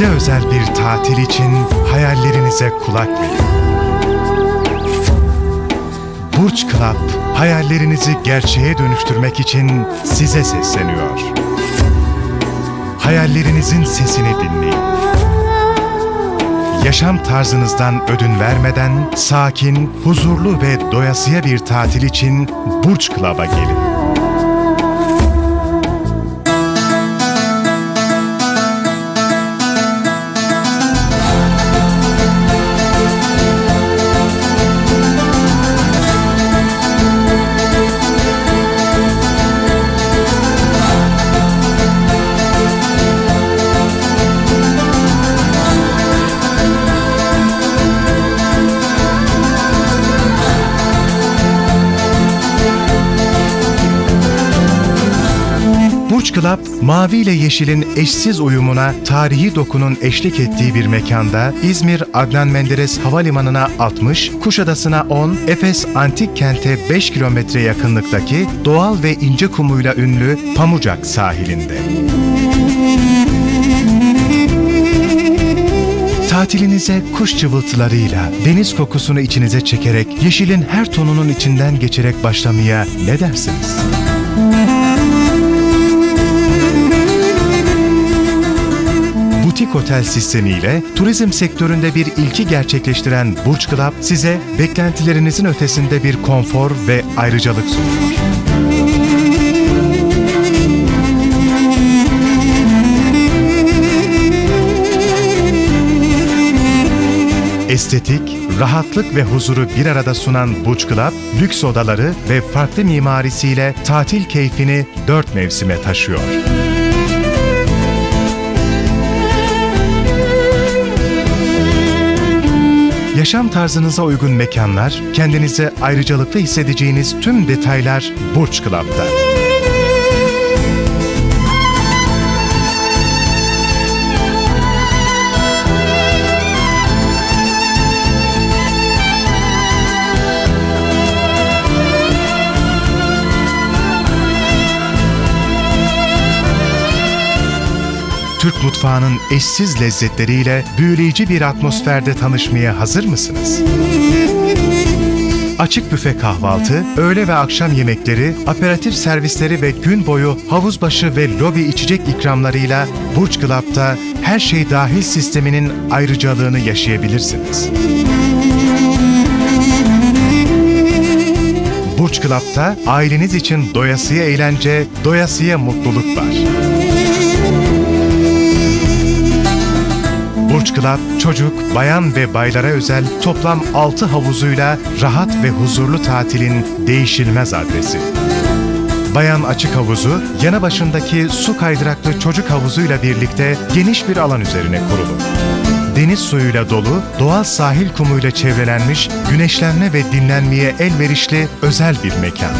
Size özel bir tatil için hayallerinize kulak verin. Burç Club, hayallerinizi gerçeğe dönüştürmek için size sesleniyor. Hayallerinizin sesini dinleyin. Yaşam tarzınızdan ödün vermeden sakin, huzurlu ve doyasıya bir tatil için Burç Club'a gelin. Burç Club, mavi ile yeşilin eşsiz uyumuna tarihi dokunun eşlik ettiği bir mekanda İzmir Adnan Menderes Havalimanı'na 60, Kuşadası'na 10, Efes Antik Kent'e 5 kilometre yakınlıktaki doğal ve ince kumuyla ünlü Pamucak sahilinde. Tatilinize kuş cıvıltılarıyla, deniz kokusunu içinize çekerek, yeşilin her tonunun içinden geçerek başlamaya ne dersiniz? Butik otel sistemiyle turizm sektöründe bir ilki gerçekleştiren Burç Club size beklentilerinizin ötesinde bir konfor ve ayrıcalık sunuyor. Estetik, rahatlık ve huzuru bir arada sunan Burç Club, lüks odaları ve farklı mimarisiyle tatil keyfini dört mevsime taşıyor. Yaşam tarzınıza uygun mekanlar, kendinize ayrıcalıklı hissedeceğiniz tüm detaylar Burç Club'da. Mutfağının eşsiz lezzetleriyle büyüleyici bir atmosferde tanışmaya hazır mısınız? Açık büfe kahvaltı, öğle ve akşam yemekleri, aperatif servisleri ve gün boyu havuz başı ve lobi içecek ikramlarıyla Burç Club'da her şey dahil sisteminin ayrıcalığını yaşayabilirsiniz. Burç Club'da aileniz için doyasıya eğlence, doyasıya mutluluk var. Club, çocuk, bayan ve baylara özel toplam 6 havuzuyla rahat ve huzurlu tatilin değişilmez adresi. Bayan açık havuzu, yanı başındaki su kaydıraklı çocuk havuzuyla birlikte geniş bir alan üzerine kurulu. Deniz suyuyla dolu, doğal sahil kumuyla çevrelenmiş, güneşlenme ve dinlenmeye elverişli özel bir mekan.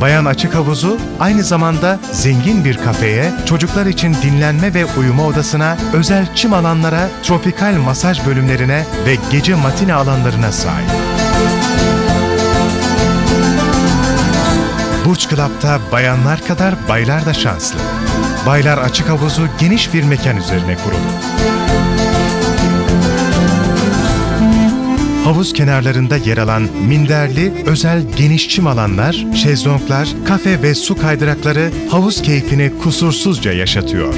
Bayan Açık Havuzu aynı zamanda zengin bir kafeye, çocuklar için dinlenme ve uyuma odasına, özel çim alanlara, tropikal masaj bölümlerine ve gece matine alanlarına sahip. Burç Club'da bayanlar kadar baylar da şanslı. Baylar Açık Havuzu geniş bir mekan üzerine kurulu. Havuz kenarlarında yer alan minderli, özel geniş çim alanlar, şezlonglar, kafe ve su kaydırakları havuz keyfini kusursuzca yaşatıyor.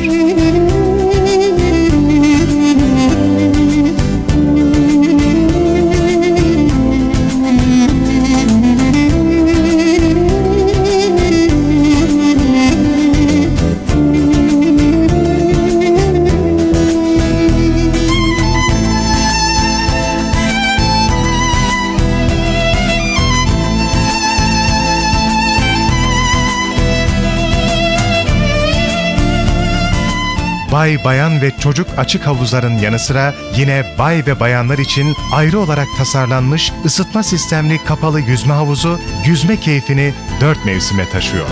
Bay, bayan ve çocuk açık havuzların yanı sıra yine bay ve bayanlar için ayrı olarak tasarlanmış ısıtma sistemli kapalı yüzme havuzu yüzme keyfini dört mevsime taşıyor.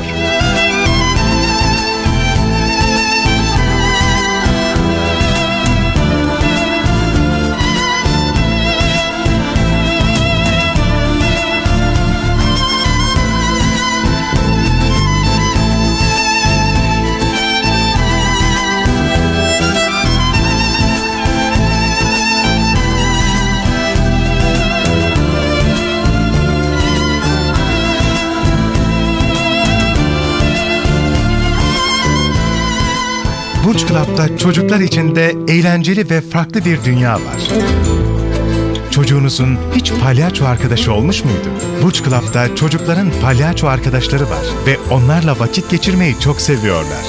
Burç Club'da çocuklar için de eğlenceli ve farklı bir dünya var. Çocuğunuzun hiç palyaço arkadaşı olmuş muydu? Burç Club'da çocukların palyaço arkadaşları var ve onlarla vakit geçirmeyi çok seviyorlar.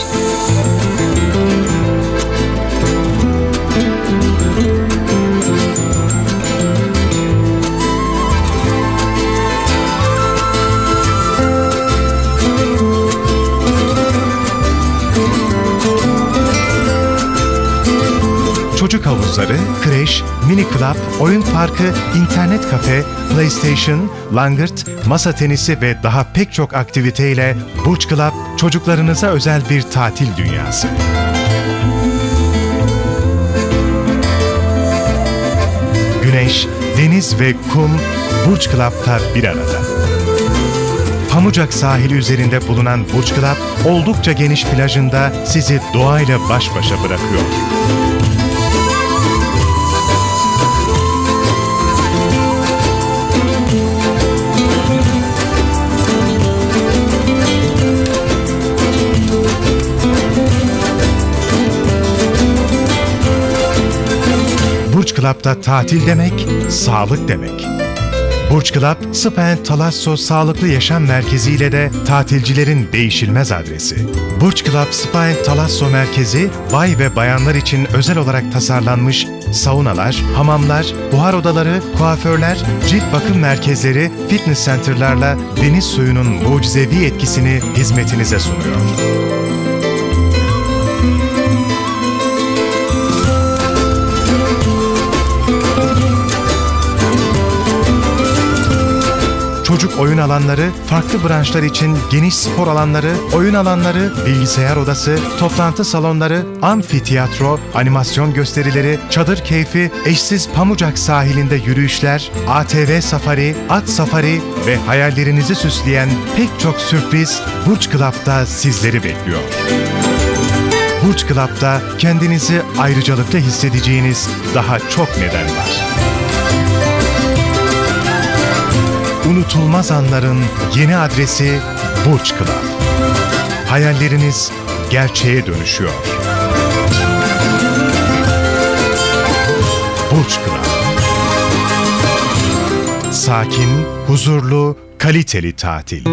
Çocuk havuzları, kreş, mini club, oyun parkı, internet kafe, PlayStation, langırt, masa tenisi ve daha pek çok aktiviteyle Burç Club çocuklarınıza özel bir tatil dünyası. Güneş, deniz ve kum Burç Club'ta bir arada. Pamucak sahili üzerinde bulunan Burç Club, oldukça geniş plajında sizi doğayla baş başa bırakıyor. Burç Club'da tatil demek, sağlık demek. Burç Club, Spen Talasso Sağlıklı Yaşam Merkezi ile de tatilcilerin değişilmez adresi. Burç Club Spen Talasso Merkezi, bay ve bayanlar için özel olarak tasarlanmış saunalar, hamamlar, buhar odaları, kuaförler, cilt bakım merkezleri, fitness center'larla deniz suyunun mucizevi etkisini hizmetinize sunuyor. Çocuk oyun alanları, farklı branşlar için geniş spor alanları, oyun alanları, bilgisayar odası, toplantı salonları, amfiteyatro, animasyon gösterileri, çadır keyfi, eşsiz Pamucak sahilinde yürüyüşler, ATV safari, at safari ve hayallerinizi süsleyen pek çok sürpriz Burç Club'da sizleri bekliyor. Burç Club'da kendinizi ayrıcalıklı hissedeceğiniz daha çok neden var. Unutulmaz anların yeni adresi Burç Club. Hayalleriniz gerçeğe dönüşüyor. Burç Club. Sakin, huzurlu, kaliteli tatil.